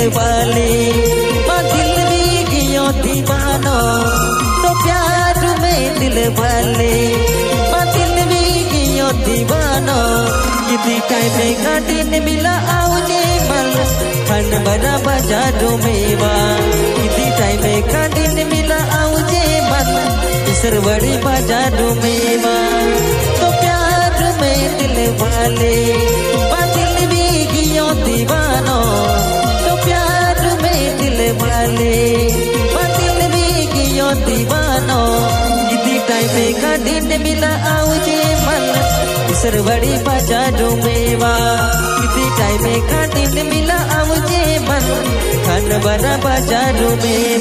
दिल वाले। हाँ, दिल भी गियो दीवाना तो प्यार में दिल वाले। हाँ, दिल भी गियो दीवाना कितनी कहने का दिन मिला आओने मल खंड बना बाजारों में वा कितनी टाइम का दिन मिला आओ जे मल सरवड़ी बाजारों मेवा। का दिन मिला आओ मन। उसर बड़ी में डोमेवा किसी टाइम का दिन मिला आओ मन। खन बना बाजारों में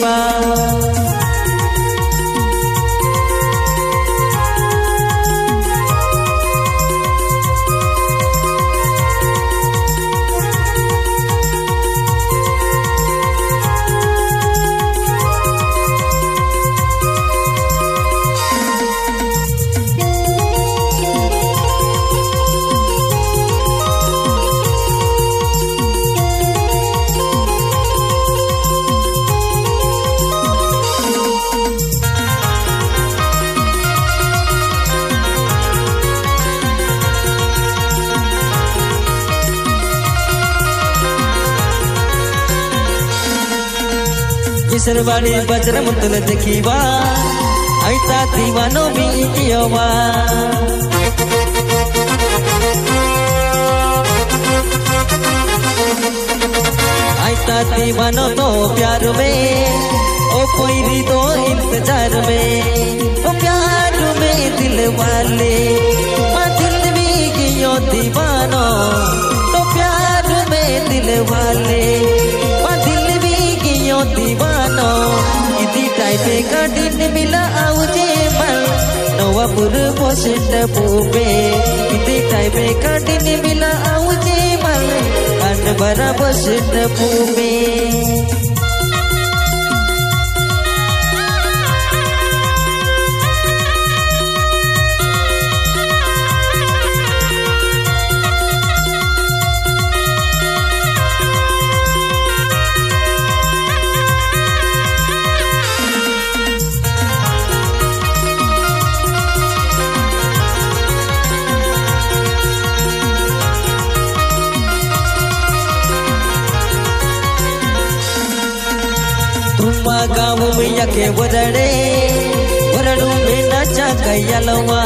किसरवाड़ी बजरम तुल देखीवा ऐसा दीवानो भी कियोवा ऐसा दीवानो तो प्यार में, ओ कोई तो इंतज़ार में, ओ प्यार में दिल वाले। इति टाइपे का मिला आउजे मल नवापुर पोषित पूबे इति टाइम पे दिन मिला आउजे मल अन बरा पोषित पूबे गाँव में यके में नचा कैलवा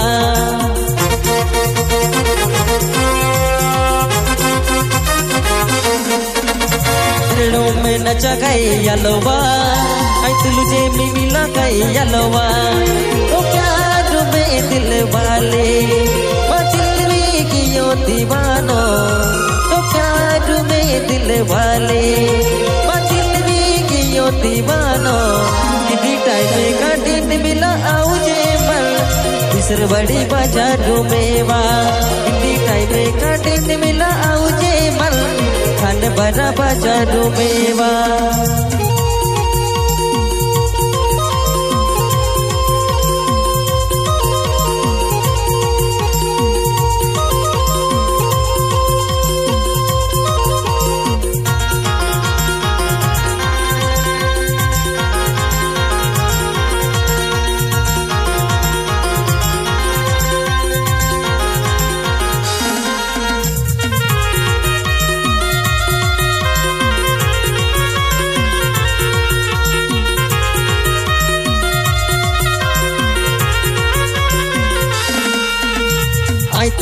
में नचा कैलवा तुझे मिला कैलवा तो प्यार में दिल वाले दिल दीवानो। तो प्यार में दिल वाले दीवानो। बिसर बड़ी बाज़ार में वा किसी टाइम का दिन मिला जे मल खान बना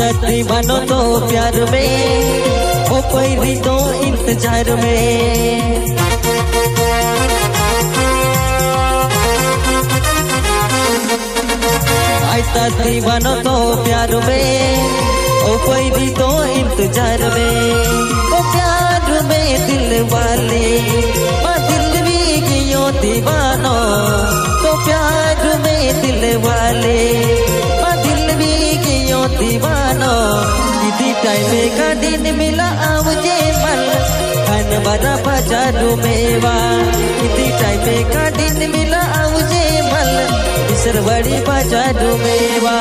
तती बनो तो प्यार में ओ कोई तो इंतज़ार में। तती बनो तो प्यार में ओ कोई तो इंतज़ार में। ओ प्यार में दिल वाले दिल भी कियो दीवानो। इसी का दिन मिला मुझे मल खान बना बाजारों में वा इसी टाइम का दिन मिला मुझे मल बड़ी बाजारों में वा